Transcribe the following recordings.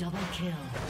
Double kill.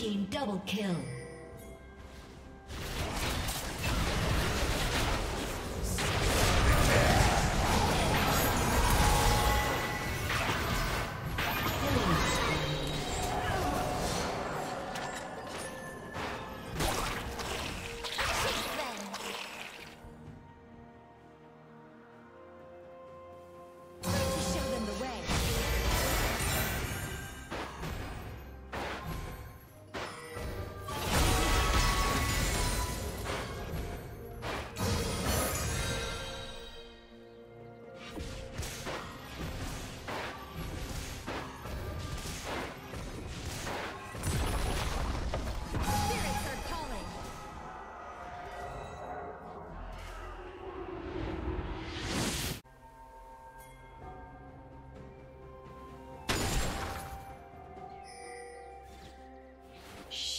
Team double kill.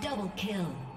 Double kill.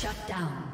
Shut down.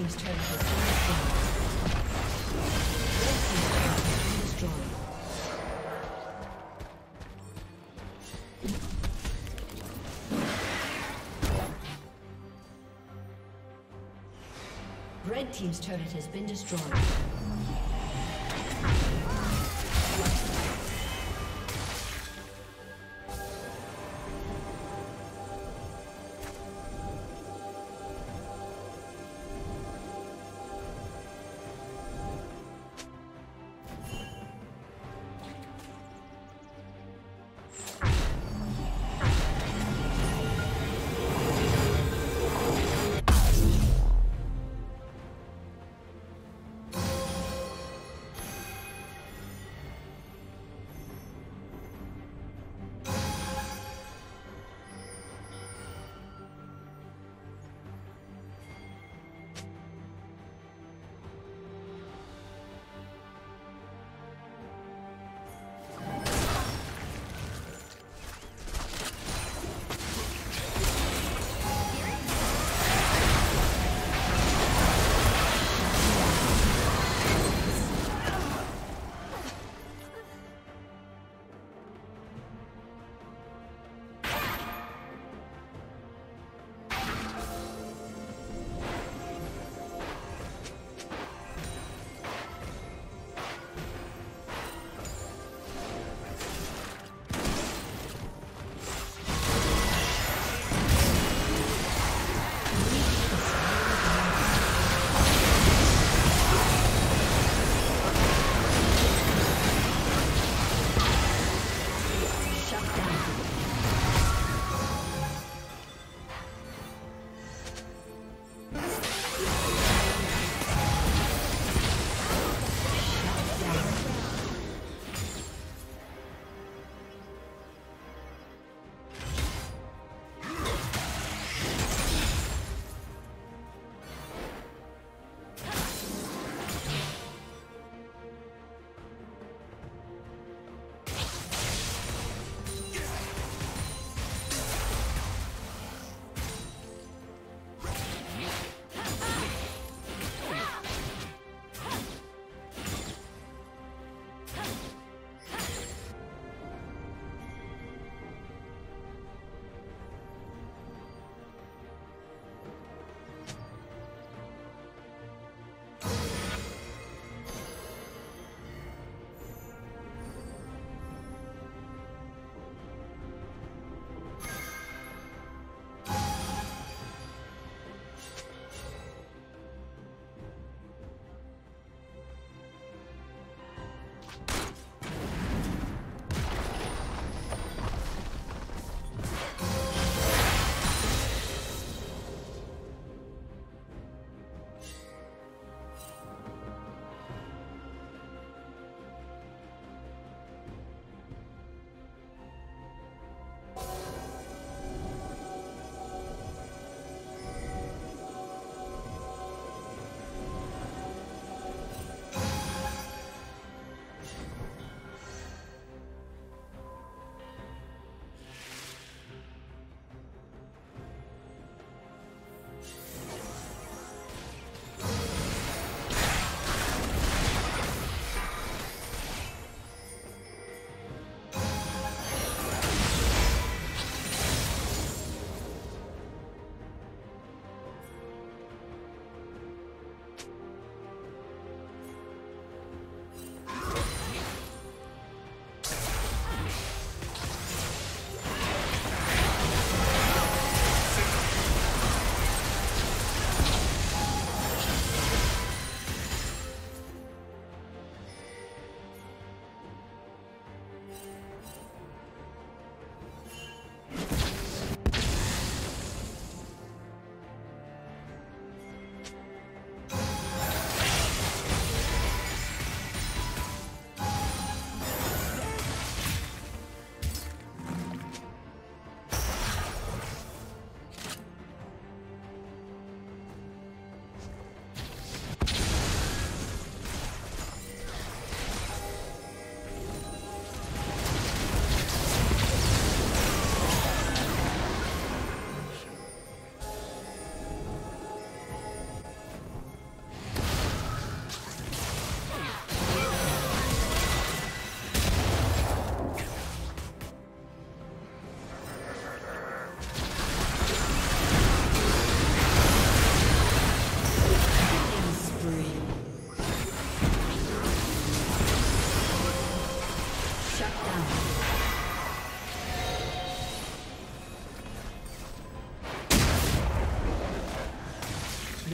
Team's turret has. Red team's turret has been destroyed.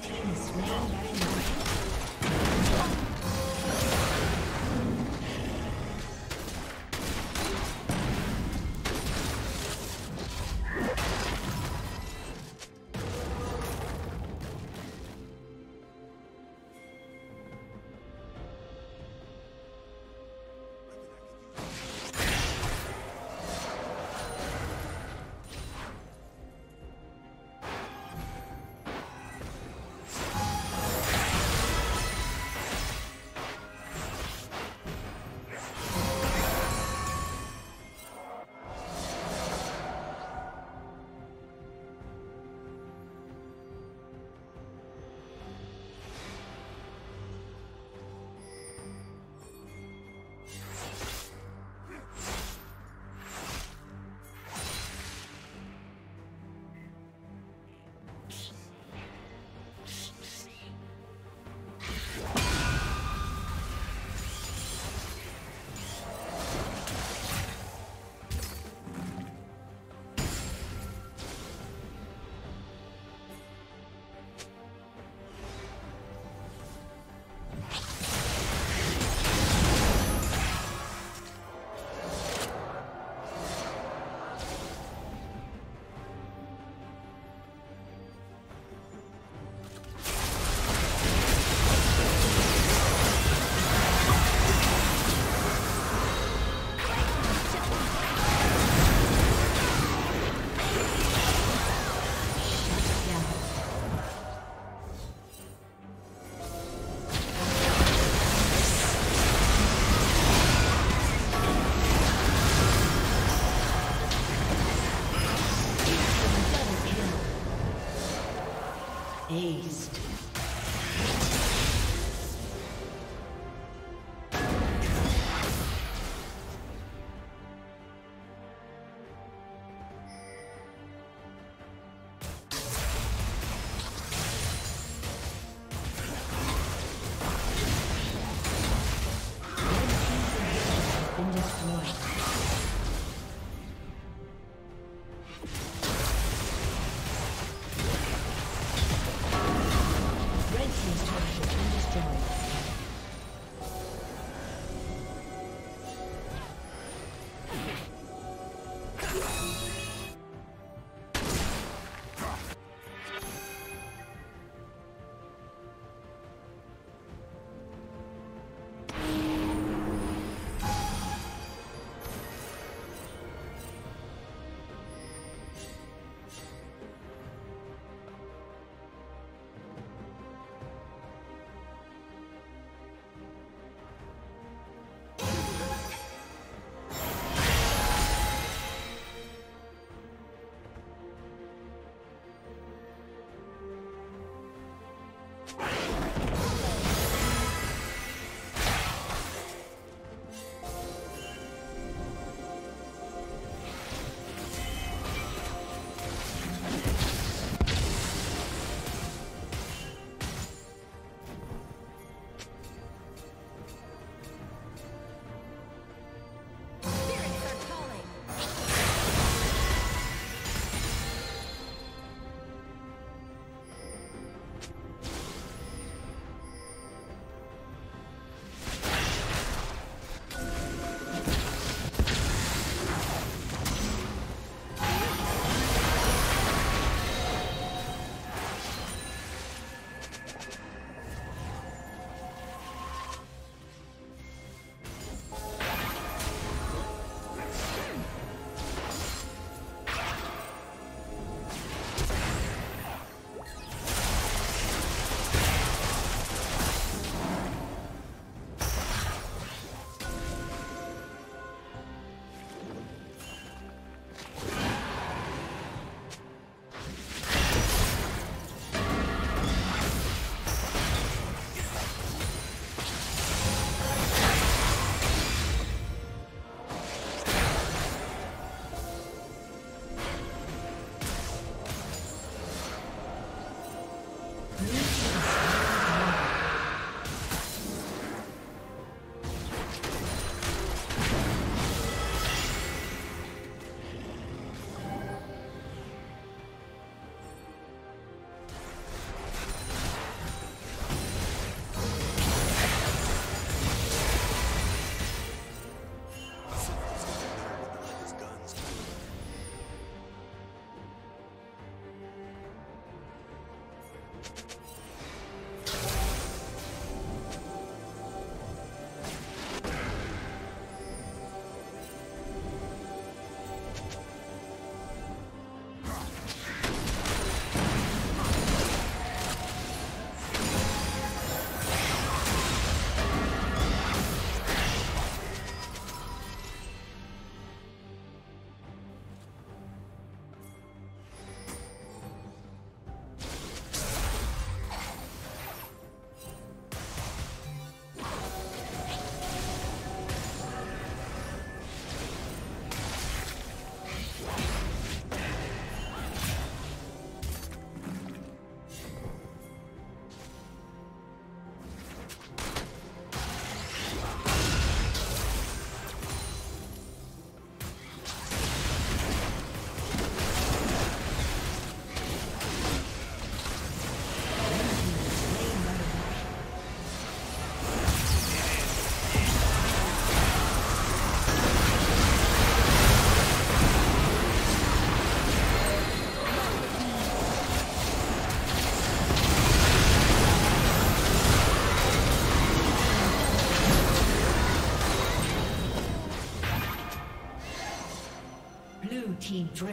Team slain Baron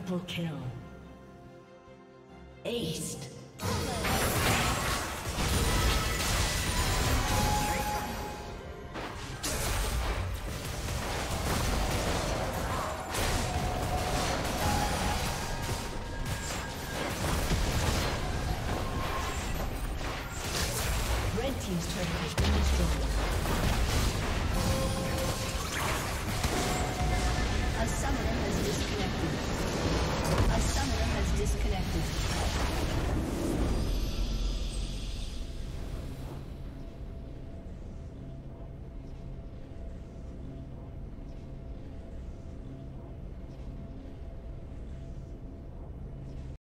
triple kill.